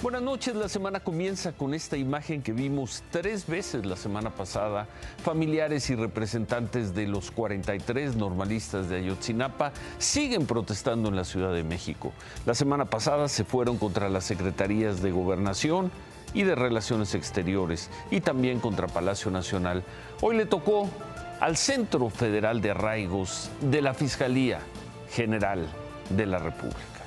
Buenas noches, la semana comienza con esta imagen que vimos tres veces la semana pasada. Familiares y representantes de los 43 normalistas de Ayotzinapa siguen protestando en la Ciudad de México. La semana pasada se fueron contra las secretarías de gobernación y de relaciones exteriores y también contra Palacio Nacional. Hoy le tocó al Centro Federal de Arraigos de la Fiscalía General de la República.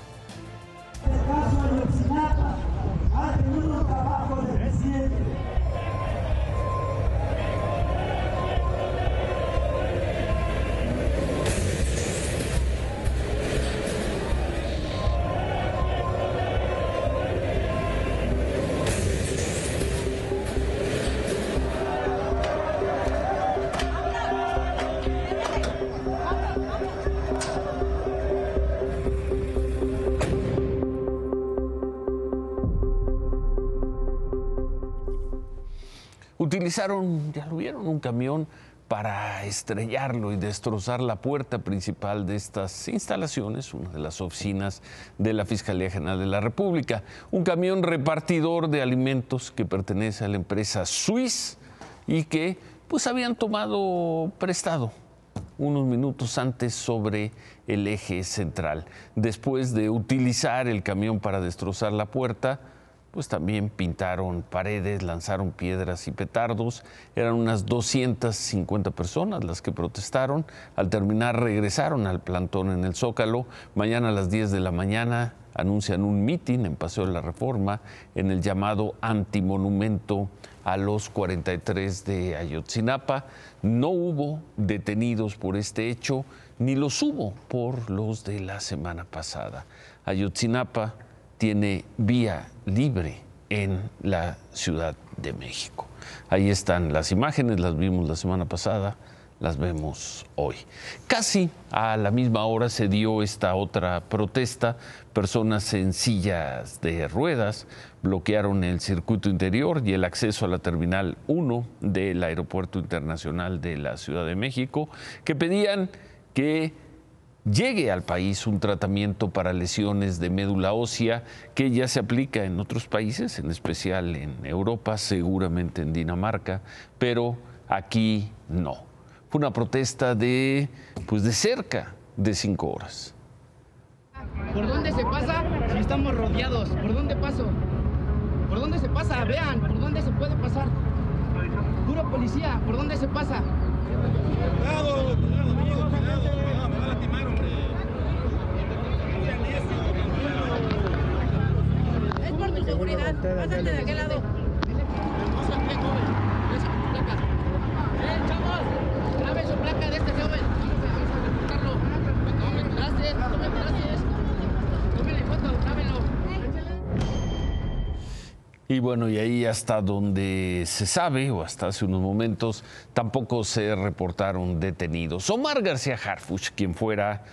Utilizaron, ya lo vieron, un camión para estrellarlo y destrozar la puerta principal de estas instalaciones, una de las oficinas de la Fiscalía General de la República. Un camión repartidor de alimentos que pertenece a la empresa Swiss y que pues habían tomado prestado unos minutos antes sobre el eje central. Después de utilizar el camión para destrozar la puerta, pues también pintaron paredes, lanzaron piedras y petardos. Eran unas 250 personas las que protestaron. Al terminar regresaron al plantón en el Zócalo. Mañana a las 10 de la mañana anuncian un mitin en Paseo de la Reforma en el llamado antimonumento a los 43 de Ayotzinapa. No hubo detenidos por este hecho, ni los hubo por los de la semana pasada. Ayotzinapa tiene vía libre en la Ciudad de México. Ahí están las imágenes, las vimos la semana pasada, las vemos hoy. Casi a la misma hora se dio esta otra protesta. Personas en sillas de ruedas bloquearon el circuito interior y el acceso a la Terminal 1 del Aeropuerto Internacional de la Ciudad de México, que pedían que llegue al país un tratamiento para lesiones de médula ósea que ya se aplica en otros países, en especial en Europa, seguramente en Dinamarca, pero aquí no. Fue una protesta de, pues de cerca de cinco horas. ¿Por dónde se pasa? Si estamos rodeados. ¿Por dónde paso? ¿Por dónde se pasa? Vean, ¿por dónde se puede pasar? Puro policía, ¿por dónde se pasa? Cuidado, cuidado, cuidado. Seguridad. Pásate de aquel lado. este. Y bueno, y ahí hasta donde se sabe, o hasta hace unos momentos, tampoco se reportaron detenidos. Omar García Harfuch, quien fuera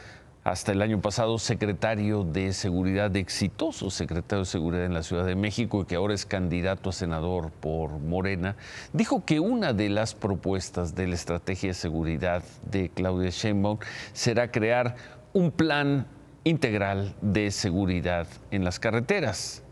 hasta el año pasado secretario de Seguridad, exitoso secretario de Seguridad en la Ciudad de México y que ahora es candidato a senador por Morena, dijo que una de las propuestas de la estrategia de seguridad de Claudia Sheinbaum será crear un plan integral de seguridad en las carreteras.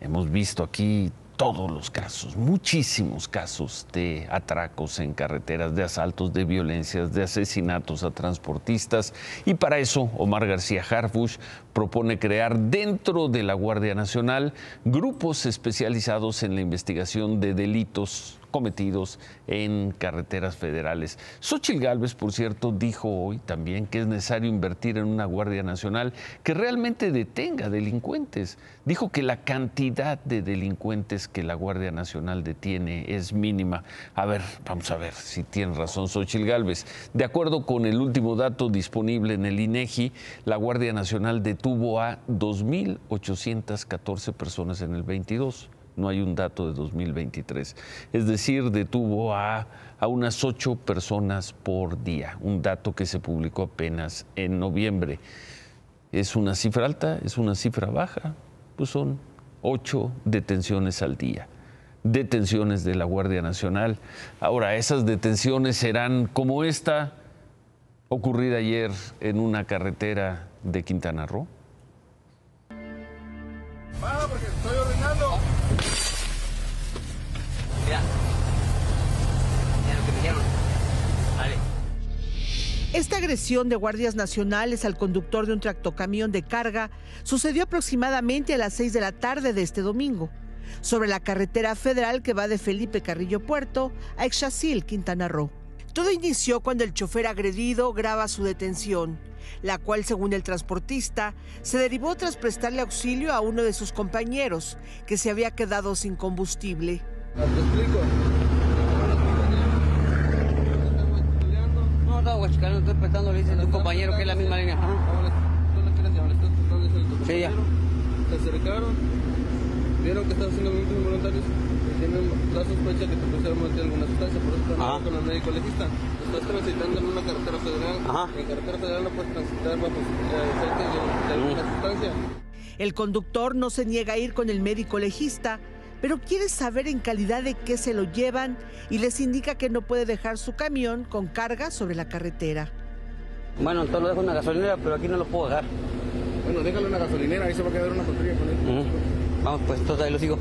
Hemos visto aquí todos los casos, muchísimos casos de atracos en carreteras, de asaltos, de violencias, de asesinatos a transportistas. Y para eso, Omar García Harfush propone crear dentro de la Guardia Nacional grupos especializados en la investigación de delitos cometidos en carreteras federales. Xochitl Gálvez, por cierto, dijo hoy también que es necesario invertir en una Guardia Nacional que realmente detenga delincuentes. Dijo que la cantidad de delincuentes que la Guardia Nacional detiene es mínima. A ver, vamos a ver si tiene razón Xochitl Gálvez. De acuerdo con el último dato disponible en el INEGI, la Guardia Nacional detuvo a 2.814 personas en el 22 no hay un dato de 2023. Es decir, detuvo a, a unas ocho personas por día, un dato que se publicó apenas en noviembre. ¿Es una cifra alta? ¿Es una cifra baja? Pues son ocho detenciones al día detenciones de la Guardia Nacional. Ahora, esas detenciones serán como esta ocurrida ayer en una carretera de Quintana Roo. Porque Esta agresión de guardias nacionales al conductor de un tractocamión de carga sucedió aproximadamente a las 6 de la tarde de este domingo, sobre la carretera federal que va de Felipe Carrillo Puerto a Exasil, Quintana Roo. Todo inició cuando el chofer agredido graba su detención, la cual, según el transportista, se derivó tras prestarle auxilio a uno de sus compañeros, que se había quedado sin combustible. Te explico. No, no, guachicano, estoy prestando, le dice tu compañero que es la misma línea. Ajá. ¿Tú le quieres llamar? ¿Estás tratando de hacer tu Sí, ya. compañero? Se acercaron, vieron que estás haciendo movimientos involuntarios y tienen la sospecha que te pusieron meter alguna sustancia, por eso están con el médico legista. Estás transitando en una carretera federal. Ajá. En carretera federal no puedes transitar bajo eh, efectos de, de alguna sustancia. El conductor no se niega a ir con el médico legista, pero quiere saber en calidad de qué se lo llevan y les indica que no puede dejar su camión con carga sobre la carretera. Bueno, entonces lo dejo en una gasolinera, pero aquí no lo puedo dejar. Bueno, déjalo en la gasolinera, ahí se va a quedar una patrulla con él. Vamos, pues entonces ahí lo sigo.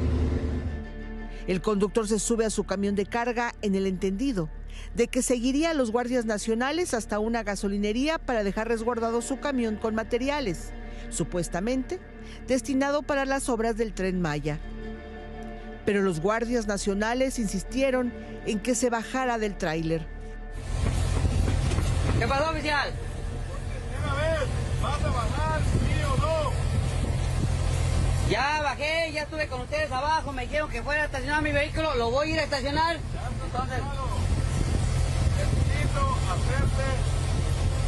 El conductor se sube a su camión de carga en el entendido de que seguiría a los guardias nacionales hasta una gasolinería para dejar resguardado su camión con materiales, supuestamente destinado para las obras del tren Maya. Pero los guardias nacionales insistieron en que se bajara del tráiler. ¿Qué pasó, oficial? Una vez, ¿vas a bajar, sí o no? Ya bajé, ya estuve con ustedes abajo, me dijeron que fuera a estacionar mi vehículo, lo voy a ir a estacionar. Entonces, Necesito hacerte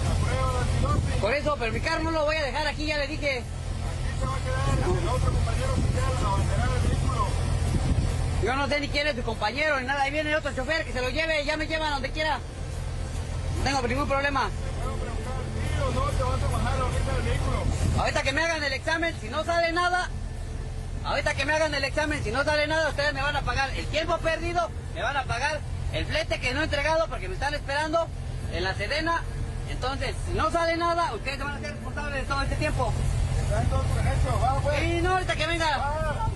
la prueba de antidoping. por eso, pero mi carro no lo voy a dejar aquí, ya le dije. Aquí se va a quedar el otro compañero oficial a abanderar el. Yo no sé ni quién es tu compañero ni nada, ahí viene otro chofer que se lo lleve, ya me llevan donde quiera. No tengo ningún problema. Puedo preguntar, sí o no te vas a bajar ahorita del vehículo. Ahorita que me hagan el examen, si no sale nada, ahorita que me hagan el examen, si no sale nada, ustedes me van a pagar el tiempo perdido, me van a pagar el flete que no he entregado porque me están esperando en la Sedena. Entonces, si no sale nada, ustedes van a ser responsables de todo este tiempo. Baja pues. Y no, ahorita que venga, Baja,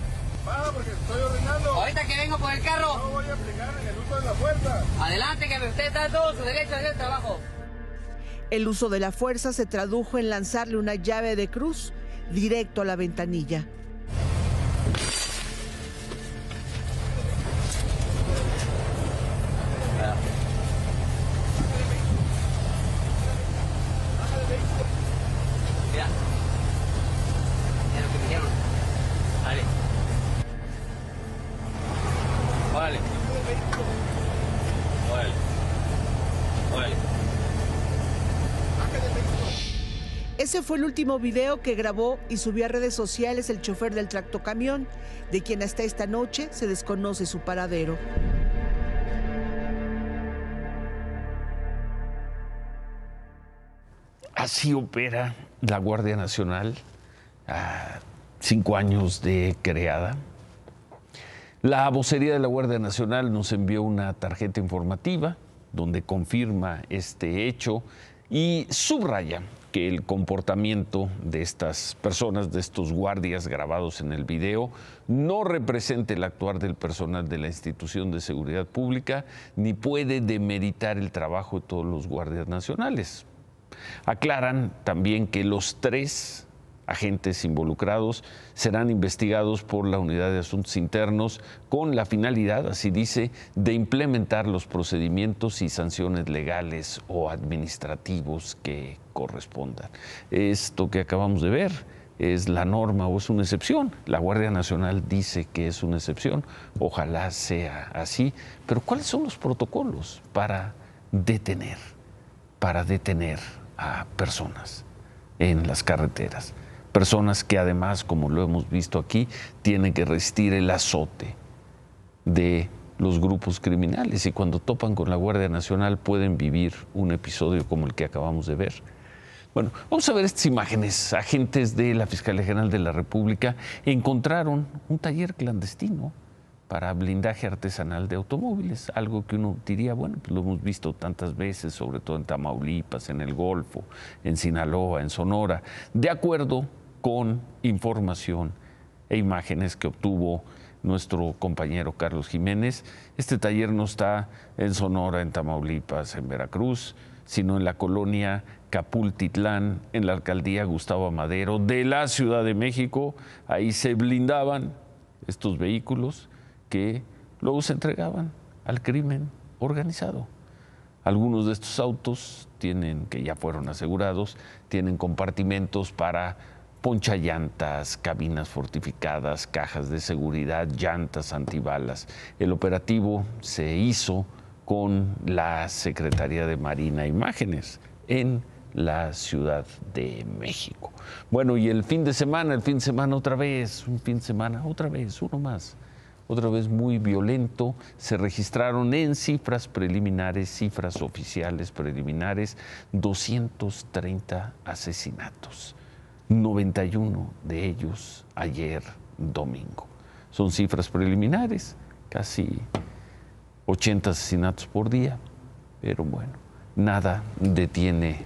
baja porque estoy ordenando. ahorita que vengo por el No carro, voy a aplicar en el uso de la fuerza. adelante que usted está en todo su derecho a hacer el trabajo. El uso de la fuerza se tradujo en lanzarle una llave de cruz directo a la ventanilla. Ese fue el último video que grabó y subió a redes sociales el chofer del tractocamión, de quien hasta esta noche se desconoce su paradero. Así opera la Guardia Nacional, a cinco años de creada. La vocería de la Guardia Nacional nos envió una tarjeta informativa donde confirma este hecho y subraya que el comportamiento de estas personas, de estos guardias grabados en el video, no representa el actuar del personal de la institución de seguridad pública ni puede demeritar el trabajo de todos los guardias nacionales. Aclaran también que los tres agentes involucrados serán investigados por la Unidad de Asuntos Internos con la finalidad, así dice, de implementar los procedimientos y sanciones legales o administrativos que correspondan. Esto que acabamos de ver es la norma o es una excepción. La Guardia Nacional dice que es una excepción, ojalá sea así, pero ¿cuáles son los protocolos para detener, para detener a personas en las carreteras? Personas que además, como lo hemos visto aquí, tienen que resistir el azote de los grupos criminales y cuando topan con la Guardia Nacional pueden vivir un episodio como el que acabamos de ver. Bueno, vamos a ver estas imágenes. Agentes de la Fiscalía General de la República encontraron un taller clandestino para blindaje artesanal de automóviles, algo que uno diría, bueno, pues lo hemos visto tantas veces, sobre todo en Tamaulipas, en el Golfo, en Sinaloa, en Sonora, de acuerdo con información e imágenes que obtuvo nuestro compañero Carlos Jiménez. Este taller no está en Sonora, en Tamaulipas, en Veracruz, sino en la colonia Capultitlán, en la alcaldía Gustavo Madero de la Ciudad de México. Ahí se blindaban estos vehículos que luego se entregaban al crimen organizado. Algunos de estos autos tienen, que ya fueron asegurados, tienen compartimentos para ponchallantas, cabinas fortificadas, cajas de seguridad, llantas antibalas. El operativo se hizo con la Secretaría de Marina Imágenes en la Ciudad de México. Bueno, y el fin de semana, el fin de semana otra vez, un fin de semana otra vez, uno más, otra vez muy violento. Se registraron en cifras preliminares, cifras oficiales preliminares, 230 asesinatos, 91 de ellos ayer domingo. Son cifras preliminares, casi 80 asesinatos por día, pero bueno, nada detiene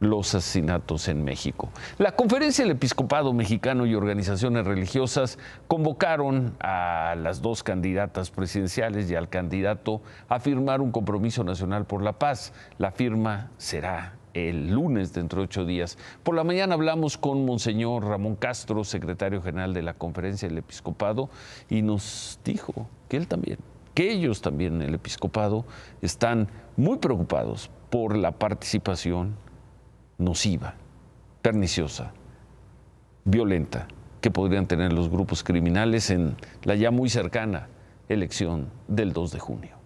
los asesinatos en México. La Conferencia del Episcopado Mexicano y organizaciones religiosas convocaron a las dos candidatas presidenciales y al candidato a firmar un compromiso nacional por la paz. La firma será el lunes dentro de ocho días. Por la mañana hablamos con Monseñor Ramón Castro, secretario general de la Conferencia del Episcopado, y nos dijo que él también, que ellos también, el Episcopado, están muy preocupados por la participación nociva, perniciosa, violenta que podrían tener los grupos criminales en la ya muy cercana elección del 2 de junio.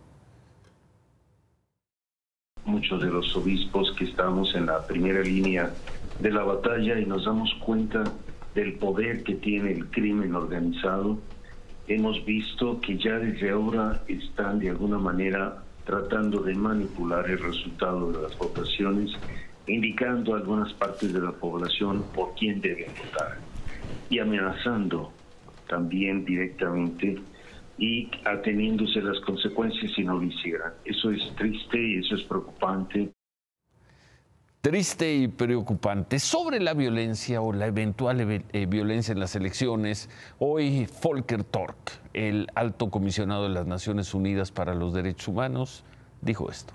Muchos de los obispos que estamos en la primera línea de la batalla y nos damos cuenta del poder que tiene el crimen organizado, hemos visto que ya desde ahora están de alguna manera tratando de manipular el resultado de las votaciones indicando a algunas partes de la población por quién deben votar y amenazando también directamente y ateniéndose las consecuencias si no lo hicieran. Eso es triste y eso es preocupante. Triste y preocupante. Sobre la violencia o la eventual eh, violencia en las elecciones, hoy Volker Tork, el alto comisionado de las Naciones Unidas para los Derechos Humanos, dijo esto.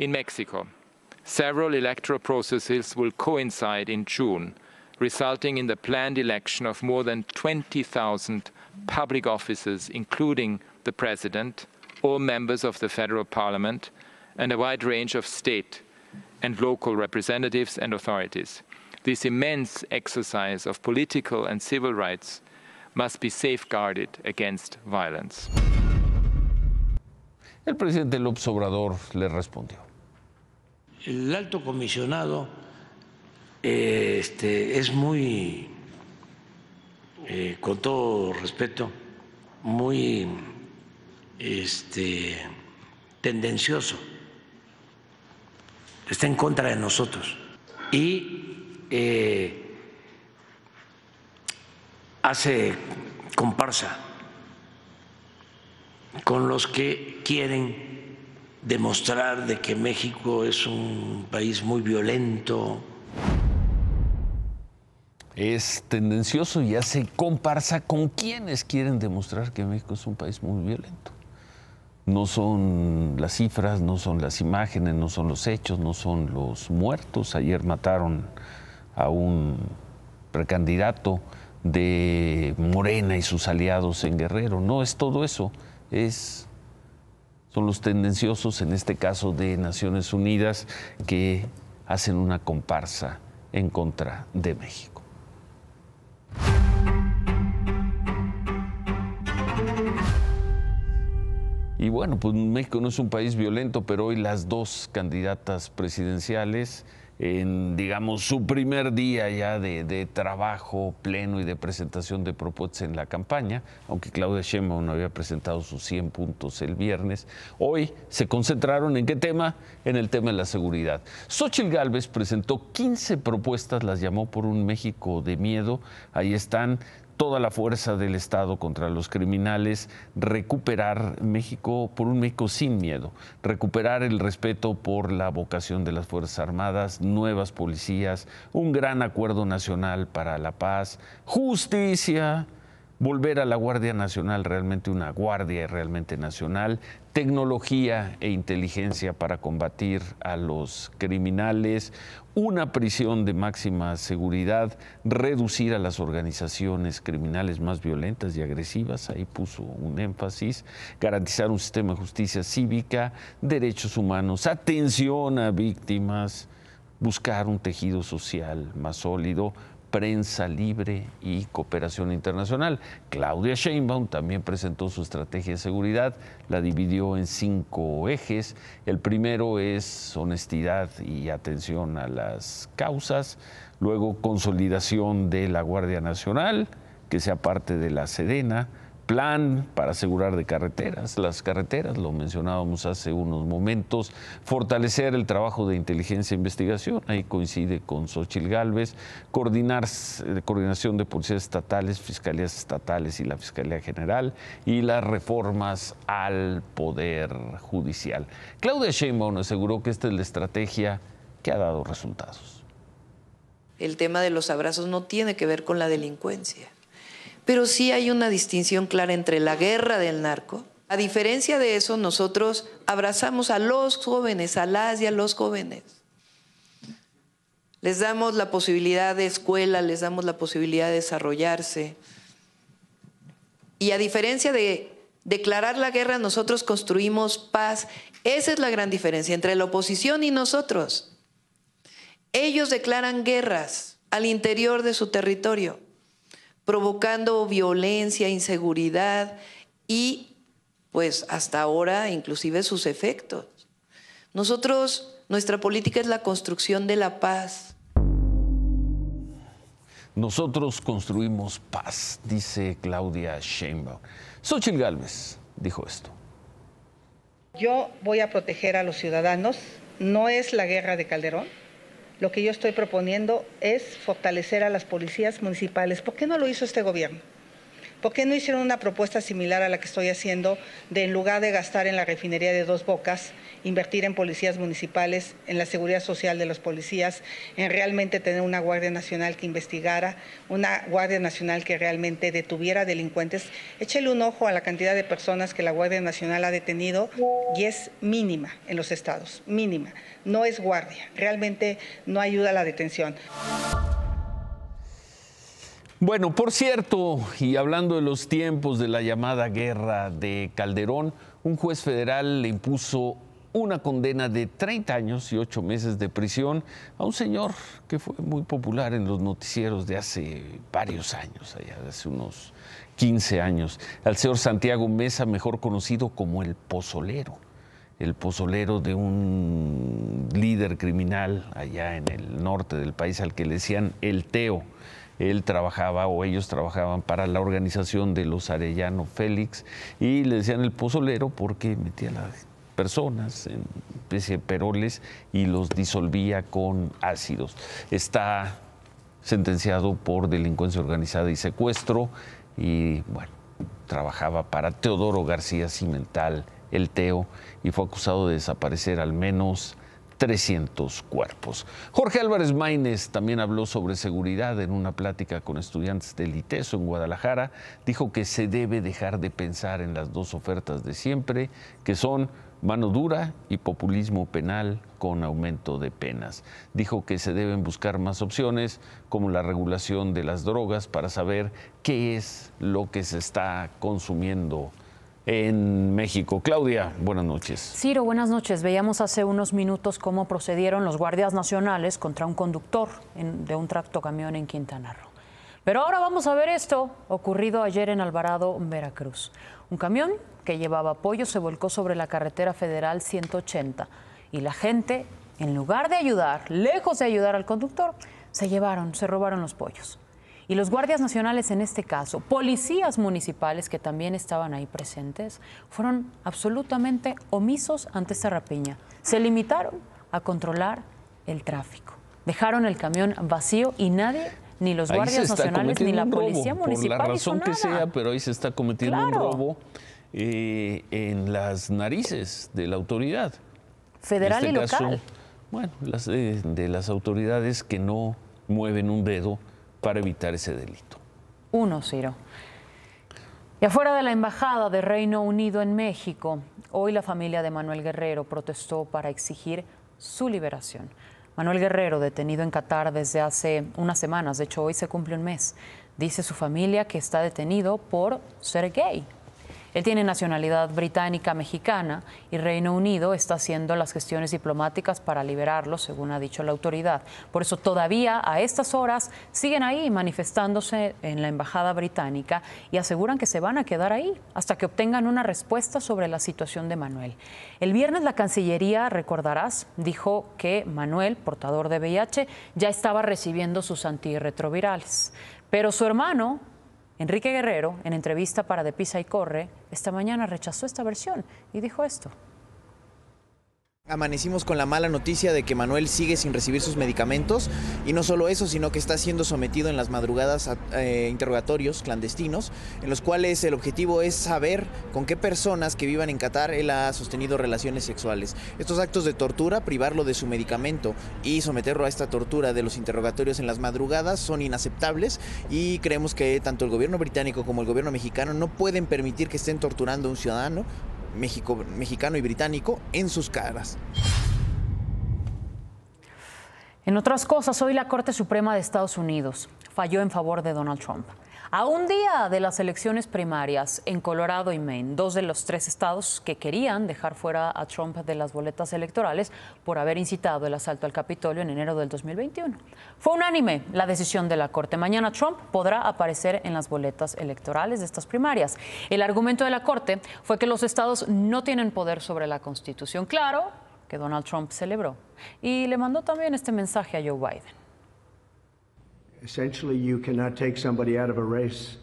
En México, Several electoral processes will coincide in June, resulting in the planned election of more than 20,000 public officers, including the President, all members of the Federal Parliament, and a wide range of state and local representatives and authorities. This immense exercise of political and civil rights must be safeguarded against violence. El presidente López Obrador le respondió. el alto comisionado eh, este, es muy, eh, con todo respeto, muy este, tendencioso. Está en contra de nosotros. Y eh, hace comparsa con los que quieren demostrar de que México es un país muy violento. Es tendencioso y hace comparsa con quienes quieren demostrar que México es un país muy violento. No son las cifras, no son las imágenes, no son los hechos, no son los muertos. Ayer mataron a un precandidato de Morena y sus aliados en Guerrero. No es todo eso, es son los tendenciosos, en este caso de Naciones Unidas, que hacen una comparsa en contra de México. Y bueno, pues México no es un país violento, pero hoy las dos candidatas presidenciales en, digamos, su primer día ya de, trabajo pleno y de presentación de propuestas en la campaña, aunque Claudia Sheinbaum no había presentado sus 100 puntos el viernes, hoy se concentraron en qué tema? En el tema de la seguridad. Xochitl Gálvez presentó 15 propuestas, las llamó por un México de miedo, ahí están toda la fuerza del Estado contra los criminales, recuperar México por un México sin miedo, recuperar el respeto por la vocación de las Fuerzas Armadas, nuevas policías, un gran acuerdo nacional para la paz, justicia, volver a la Guardia Nacional, realmente una Guardia realmente nacional, tecnología e inteligencia para combatir a los criminales, una prisión de máxima seguridad, reducir a las organizaciones criminales más violentas y agresivas, ahí puso un énfasis, garantizar un sistema de justicia cívica, derechos humanos, atención a víctimas, buscar un tejido social más sólido, prensa libre y cooperación internacional. Claudia Sheinbaum también presentó su estrategia de seguridad, la dividió en cinco ejes. El primero es honestidad y atención a las causas, luego consolidación de la Guardia Nacional, que sea parte de la Sedena, plan para asegurar de carreteras, las carreteras, lo mencionábamos hace unos momentos, fortalecer el trabajo de inteligencia e investigación, ahí coincide con Xochil Gálvez, coordinar, eh, coordinación de policías estatales, fiscalías estatales y la Fiscalía General, y las reformas al Poder Judicial. Claudia Sheinbaum aseguró que esta es la estrategia que ha dado resultados. El tema de los abrazos no tiene que ver con la delincuencia pero sí hay una distinción clara entre la guerra del narco. A diferencia de eso, nosotros abrazamos a los jóvenes, a las y a los jóvenes. Les damos la posibilidad de escuela, les damos la posibilidad de desarrollarse. Y a diferencia de declarar la guerra, nosotros construimos paz. Esa es la gran diferencia entre la oposición y nosotros. Ellos declaran guerras al interior de su territorio provocando violencia, inseguridad y pues hasta ahora inclusive sus efectos. Nosotros, nuestra política es la construcción de la paz. Nosotros construimos paz, dice Claudia Sheinbaum. Xochitl Gálvez dijo esto. Yo voy a proteger a los ciudadanos, no es la guerra de Calderón, lo que yo estoy proponiendo es fortalecer a las policías municipales. ¿Por qué no lo hizo este gobierno? ¿Por qué no hicieron una propuesta similar a la que estoy haciendo de en lugar de gastar en la refinería de dos bocas, invertir en policías municipales, en la seguridad social de los policías, en realmente tener una Guardia Nacional que investigara, una Guardia Nacional que realmente detuviera delincuentes? Échele un ojo a la cantidad de personas que la Guardia Nacional ha detenido y es mínima en los estados, mínima. No es guardia, realmente no ayuda a la detención. Bueno, por cierto, y hablando de los tiempos de la llamada guerra de Calderón, un juez federal le impuso una condena de 30 años y 8 meses de prisión a un señor que fue muy popular en los noticieros de hace varios años, allá de hace unos 15 años, al señor Santiago Mesa, mejor conocido como el Pozolero, el pozolero de un líder criminal allá en el norte del país al que le decían el Teo él trabajaba o ellos trabajaban para la organización de los Arellano Félix y le decían el pozolero porque metía las personas en especie de peroles y los disolvía con ácidos. Está sentenciado por delincuencia organizada y secuestro y bueno, trabajaba para Teodoro García Cimental, el Teo, y fue acusado de desaparecer al menos 300 cuerpos. Jorge Álvarez Maínez también habló sobre seguridad en una plática con estudiantes del ITESO en Guadalajara. Dijo que se debe dejar de pensar en las dos ofertas de siempre, que son mano dura y populismo penal con aumento de penas. Dijo que se deben buscar más opciones como la regulación de las drogas para saber qué es lo que se está consumiendo en México. Claudia, buenas noches. Ciro, buenas noches. Veíamos hace unos minutos cómo procedieron los guardias nacionales contra un conductor de un tractocamión en Quintana Roo. Pero ahora vamos a ver esto ocurrido ayer en Alvarado, Veracruz. Un camión que llevaba pollo se volcó sobre la carretera federal 180 y la gente, en lugar de ayudar, lejos de ayudar al conductor, se llevaron, se robaron los pollos. Y los guardias nacionales en este caso, policías municipales que también estaban ahí presentes, fueron absolutamente omisos ante esta rapiña. Se limitaron a controlar el tráfico. Dejaron el camión vacío y nadie Ni los guardias nacionales ni la policía municipal. Por la razón que sea, pero ahí se está cometiendo un robo eh, en las narices de la autoridad. Federal este y local. bueno, las, eh, de las autoridades que no mueven un dedo para evitar ese delito. Uno, Ciro. Y afuera de la Embajada de Reino Unido en México, hoy la familia de Manuel Guerrero protestó para exigir su liberación. Manuel Guerrero, detenido en Qatar desde hace unas semanas, de hecho hoy se cumple un mes, dice su familia que está detenido por ser gay. Él tiene nacionalidad británica mexicana y Reino Unido está haciendo las gestiones diplomáticas para liberarlo, según ha dicho la autoridad. Por eso todavía a estas horas siguen ahí manifestándose en la embajada británica y aseguran que se van a quedar ahí hasta que obtengan una respuesta sobre la situación de Manuel. El viernes la Cancillería, recordarás, dijo que Manuel, portador de VIH, ya estaba recibiendo sus antirretrovirales. Pero su hermano, Enrique Guerrero, en entrevista para De Pisa y Corre, esta mañana rechazó esta versión y dijo esto. Amanecimos con la mala noticia de que Manuel sigue sin recibir sus medicamentos y no solo eso, sino que está siendo sometido en las madrugadas a eh, interrogatorios clandestinos, en los cuales el objetivo es saber con qué personas que vivan en Qatar él ha sostenido relaciones sexuales. Estos actos de tortura, privarlo de su medicamento y someterlo a esta tortura de los interrogatorios en las madrugadas son inaceptables y creemos que tanto el gobierno británico como el gobierno mexicano no pueden permitir que estén torturando a un ciudadano México, mexicano y británico en sus caras. En otras cosas, hoy la Corte Suprema de Estados Unidos falló en favor de Donald Trump. A un día de las elecciones primarias en Colorado y Maine, dos de los tres estados que querían dejar fuera a Trump de las boletas electorales por haber incitado el asalto al Capitolio en enero del 2021. Fue unánime la decisión de la Corte. Mañana Trump podrá aparecer en las boletas electorales de estas primarias. El argumento de la Corte fue que los estados no tienen poder sobre la Constitución. Claro que Donald Trump celebró y le mandó también este mensaje a Joe Biden. Essentially, you cannot take somebody out of a race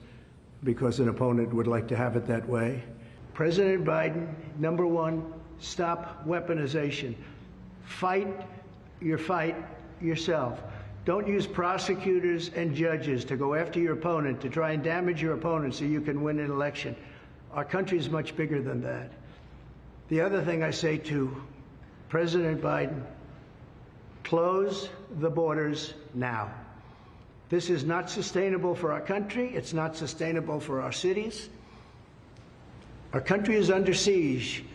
because an opponent would like to have it that way. President Biden, number one, stop weaponization. Fight your fight yourself. Don't use prosecutors and judges to go after your opponent, to try and damage your opponent so you can win an election. Our country is much bigger than that. The other thing I say to President Biden close the borders now. This is not sustainable for our country. It's not sustainable for our cities. Our country is under siege.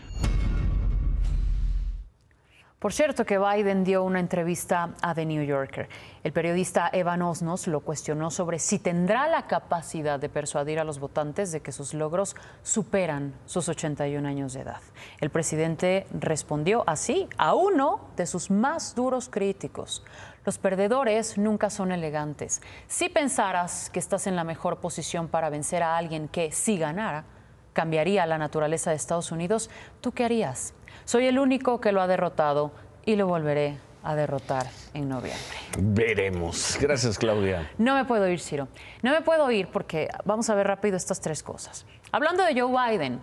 Por cierto que Biden dio una entrevista a The New Yorker. El periodista Evan Osnos lo cuestionó sobre si tendrá la capacidad de persuadir a los votantes de que sus logros superan sus 81 años de edad. El presidente respondió así a uno de sus más duros críticos. Los perdedores nunca son elegantes. Si pensaras que estás en la mejor posición para vencer a alguien que, si ganara, cambiaría la naturaleza de Estados Unidos, ¿tú qué harías? Soy el único que lo ha derrotado y lo volveré a derrotar en noviembre. Veremos. Gracias, Claudia. No me puedo ir, Ciro. No me puedo ir porque vamos a ver rápido estas tres cosas. Hablando de Joe Biden,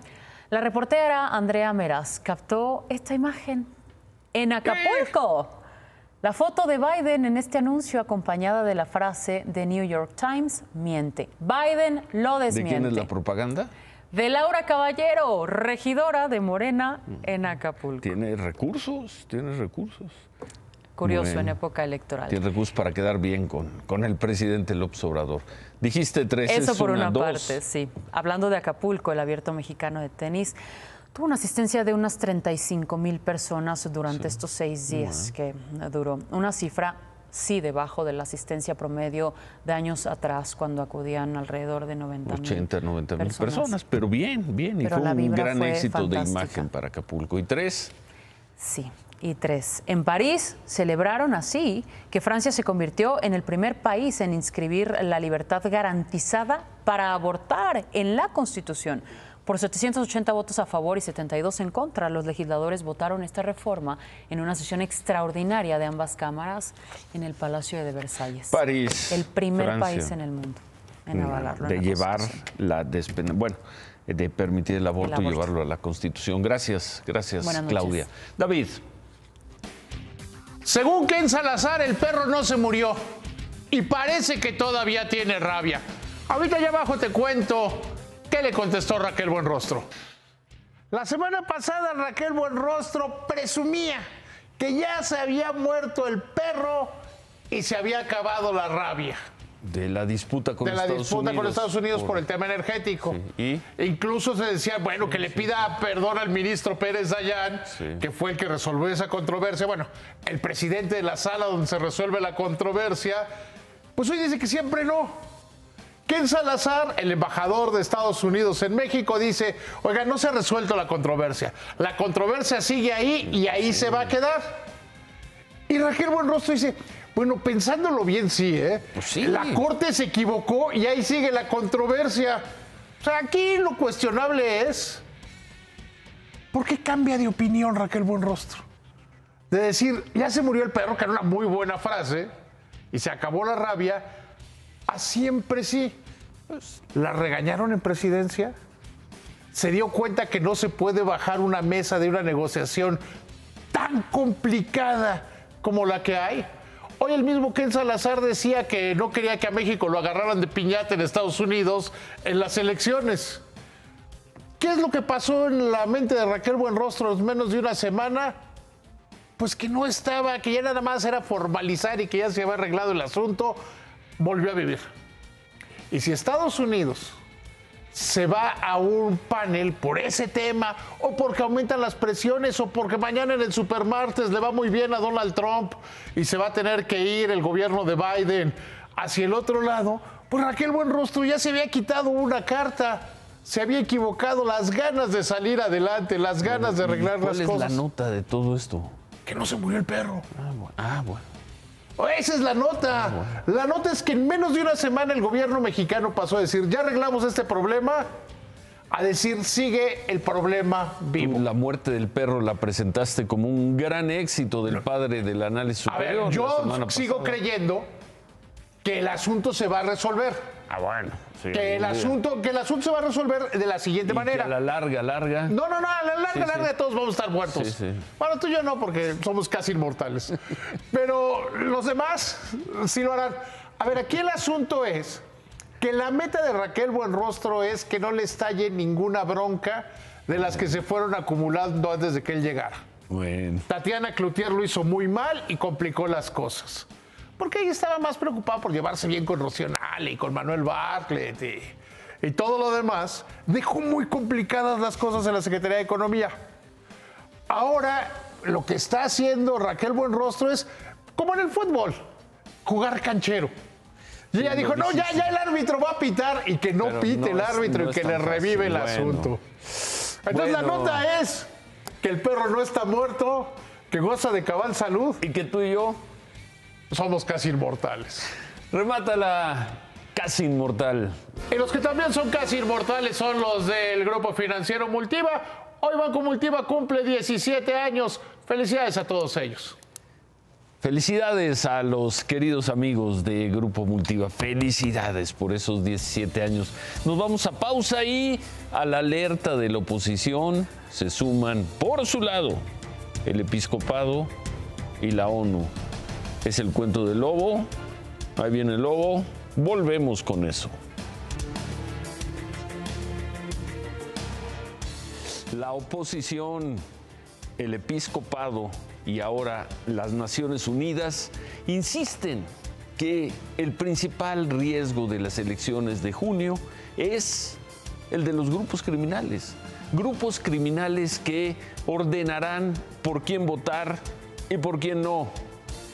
la reportera Andrea Meras captó esta imagen en Acapulco. La foto de Biden en este anuncio acompañada de la frase de New York Times miente. Biden lo desmiente. ¿De quién es la propaganda? de Laura Caballero, regidora de Morena en Acapulco. Tiene recursos, tiene recursos. Curioso en época electoral. Tiene recursos para quedar bien con, con el presidente López Obrador. Dijiste tres. Eso por una, parte, sí. Hablando de Acapulco, el abierto mexicano de tenis tuvo una asistencia de unas 35 mil personas durante estos seis días que duró. Una cifra sí debajo de la asistencia promedio de años atrás, cuando acudían alrededor de 90 mil 80, 90 mil personas. pero bien, bien. y fue un gran éxito de imagen para Acapulco. ¿Y tres? Sí, y tres. En París celebraron así que Francia se convirtió en el primer país en inscribir la libertad garantizada para abortar en la Constitución. Por 780 votos a favor y 72 en contra, los legisladores votaron esta reforma en una sesión extraordinaria de ambas cámaras en el Palacio de Versalles. París. El primer país en el mundo en avalarlo. De llevar la bueno, de permitir el aborto, y llevarlo a la Constitución. Gracias, gracias, Claudia. David. Según Ken Salazar, el perro no se murió. y parece que todavía tiene rabia. Ahorita allá abajo te cuento qué le contestó Raquel Buenrostro. La semana pasada Raquel Buenrostro presumía que ya se había muerto el perro y se había acabado la rabia. De la disputa con de la Estados disputa Unidos. con Estados Unidos por, el tema energético. ¿Y? E incluso se decía, bueno, que le pida perdón al ministro Pérez Dayán, que fue el que resolvió esa controversia. Bueno, el presidente de la sala donde se resuelve la controversia, pues hoy dice que siempre no. Ken Salazar, el embajador de Estados Unidos en México, dice, oiga, no se ha resuelto la controversia. La controversia sigue ahí y ahí se va a quedar. Y Raquel Buenrostro dice, bueno, pensándolo bien, sí, ¿eh? La Corte se equivocó y ahí sigue la controversia. O sea, aquí lo cuestionable es, ¿por qué cambia de opinión Raquel Buenrostro? De decir, ya se murió el perro, que era una muy buena frase, y se acabó la rabia, a siempre sí. ¿La regañaron en presidencia? ¿Se dio cuenta que no se puede bajar una mesa de una negociación tan complicada como la que hay? Hoy el mismo Ken Salazar decía que no quería que a México lo agarraran de piñata en Estados Unidos en las elecciones. ¿Qué es lo que pasó en la mente de Raquel Buenrostro en menos de una semana? Pues que no estaba, que ya nada más era formalizar y que ya se había arreglado el asunto, volvió a vivir. Y si Estados Unidos se va a un panel por ese tema, o porque aumentan las presiones, o porque mañana en el supermartes le va muy bien a Donald Trump y se va a tener que ir el gobierno de Biden hacia el otro lado, pues Raquel Buenrostro ya se había quitado una carta, se había equivocado, las ganas de salir adelante, las ganas de arreglar ¿Cuál las es cosas. la nota de todo esto? Que no se murió el perro. Ah, bueno. Ah, bueno. Esa es la nota. La nota es que en menos de una semana el gobierno mexicano pasó a decir, ya arreglamos este problema, a decir, sigue el problema vivo. La muerte del perro la presentaste como un gran éxito del padre del análisis A ver, superior. yo sigo pasada. creyendo que el asunto se va a resolver. Ah, bueno. sí, Que el, asunto, que el asunto se va a resolver de la siguiente Y que manera. a la larga, larga. No, no, no, a la larga, Sí, larga, sí. todos vamos a estar muertos. Sí, sí. Bueno, tú y yo no, porque somos casi inmortales. Pero los demás sí lo harán. A ver, aquí el asunto es que la meta de Raquel Buenrostro es que no le estalle ninguna bronca de las que se fueron acumulando antes de que él llegara. Bueno. Tatiana Cloutier lo hizo muy mal y complicó las cosas. Porque ella estaba más preocupada por llevarse bien con Rocío Nale y con Manuel Bartlett y, y todo lo demás. Dejó muy complicadas las cosas en la Secretaría de Economía. Ahora lo que está haciendo Raquel Buenrostro es, como en el fútbol, jugar canchero. Y ella dijo, no, ya, ya el árbitro va a pitar y que no Pero pite no el es- árbitro no y que le revive el fácil, bueno. asunto. Entonces la nota es que el perro no está muerto, que goza de cabal salud. Y que tú y yo somos casi inmortales. Remátala casi inmortal. Y los que también son casi inmortales son los del grupo financiero Multiva. Hoy Banco Multiva cumple 17 años. Felicidades a todos ellos. Felicidades a los queridos amigos de Grupo Multiva. Felicidades por esos 17 años. Nos vamos a pausa y a la alerta de la oposición se suman por su lado el episcopado y la ONU. Es el cuento del lobo. Ahí viene el lobo. Volvemos con eso. La oposición, el episcopado y ahora las Naciones Unidas insisten que el principal riesgo de las elecciones de junio es el de los grupos criminales. Grupos criminales que ordenarán por quién votar y por quién no,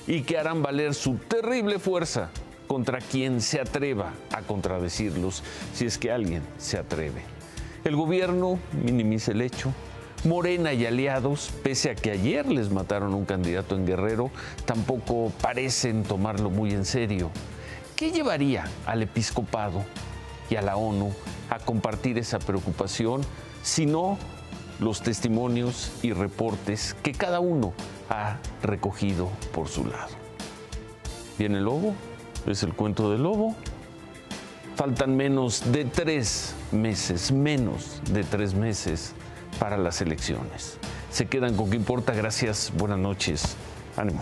y que harán valer su terrible fuerza contra quien se atreva a contradecirlos, si es que alguien se atreve. El gobierno minimiza el hecho. Morena y aliados, pese a que ayer les mataron un candidato en Guerrero, tampoco parecen tomarlo muy en serio. ¿Qué llevaría al episcopado y a la ONU a compartir esa preocupación si no los testimonios y reportes que cada uno ha recogido por su lado? ¿Viene el lobo? ¿Es el cuento del lobo? Faltan menos de tres meses, menos de tres meses para las elecciones. Se quedan con qué importa. Gracias, buenas noches. Ánimo.